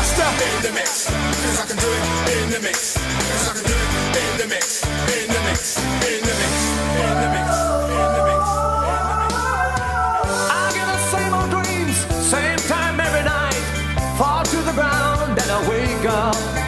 In the mix. Cause I can do it in the mix. Cause I can do it in the mix. In the mix. In the mix. In the mix. In the mix. I get the same old dreams, same time every night. Fall to the ground and I wake up.